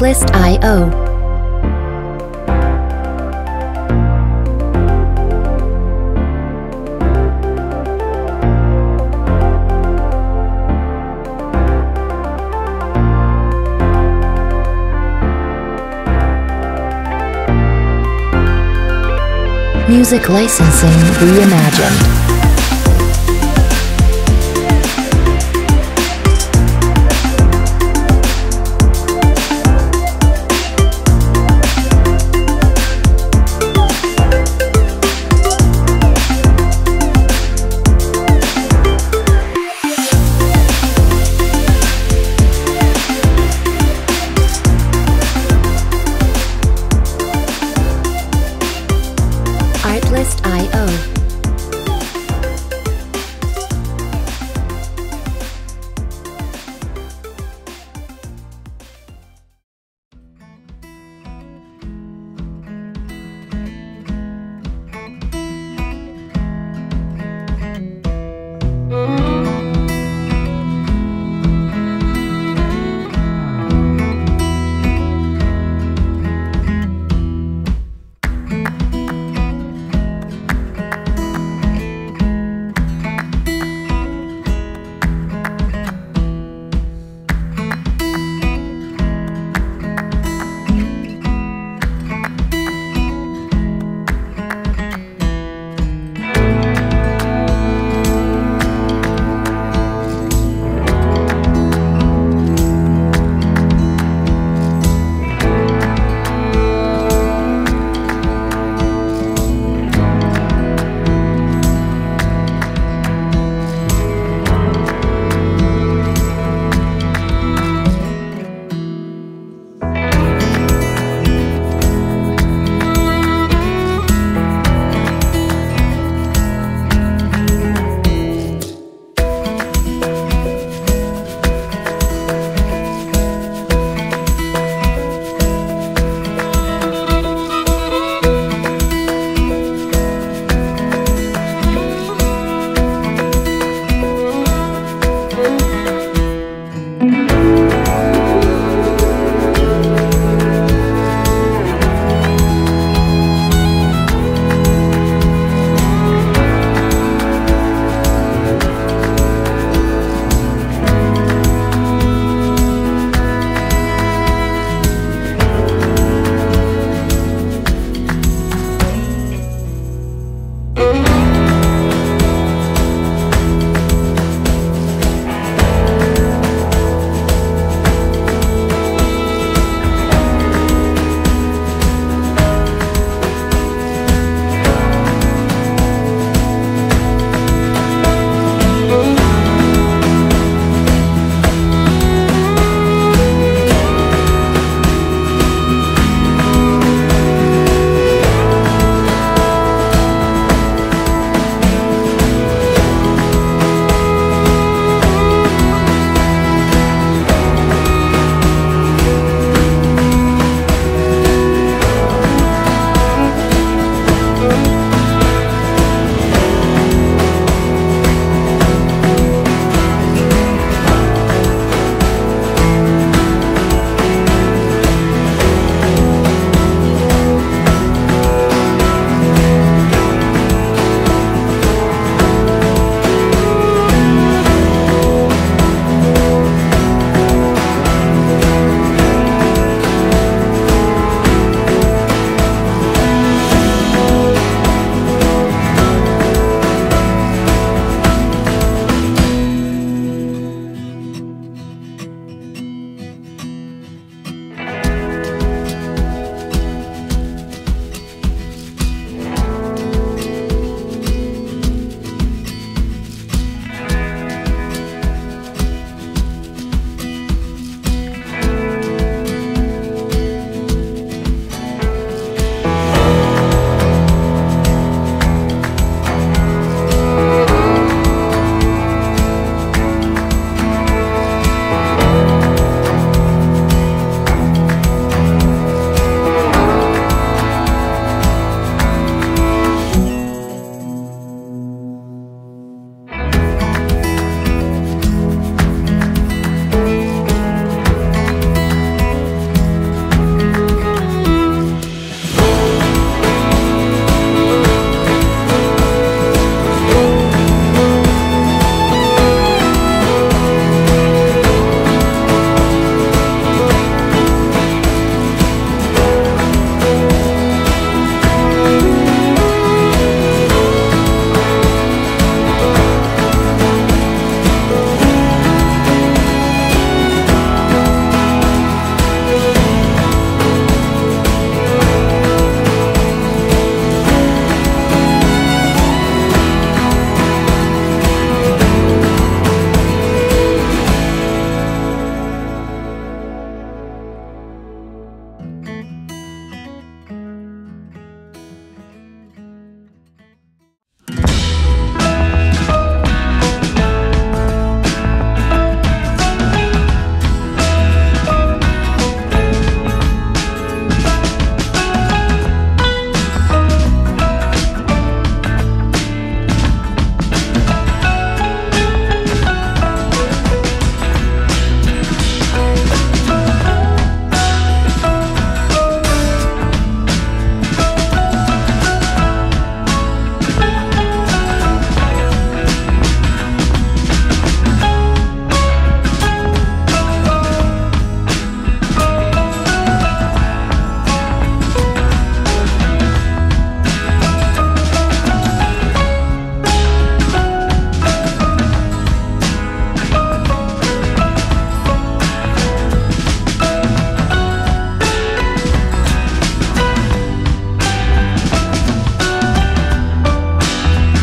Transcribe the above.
Artlist.io Music licensing reimagined.